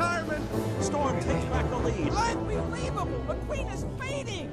retirement. Storm takes back the lead. Unbelievable! The queen is fading.